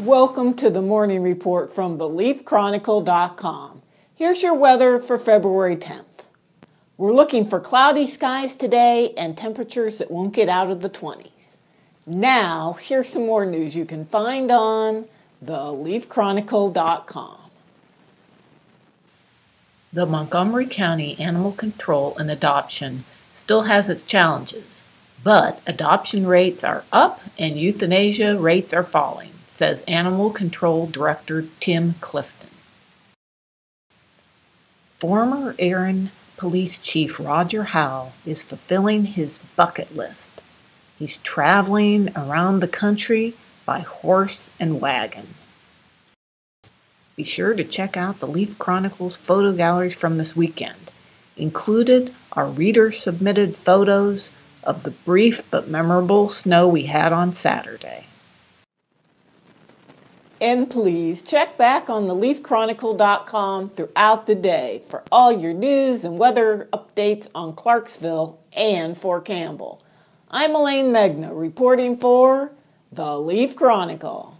Welcome to the morning report from theleafchronicle.com. Here's your weather for February 10th. We're looking for cloudy skies today and temperatures that won't get out of the 20s. Now, here's some more news you can find on theleafchronicle.com. The Montgomery County Animal Control and Adoption still has its challenges, but adoption rates are up and euthanasia rates are falling, says Animal Control Director Tim Clifton. Former Erin Police Chief Roger Howell is fulfilling his bucket list. He's traveling around the country by horse and wagon. Be sure to check out the Leaf Chronicles photo galleries from this weekend. Included are reader submitted photos of the brief but memorable snow we had on Saturday. And please check back on theleafchronicle.com throughout the day for all your news and weather updates on Clarksville and Fort Campbell. I'm Alane Megna reporting for The Leaf Chronicle.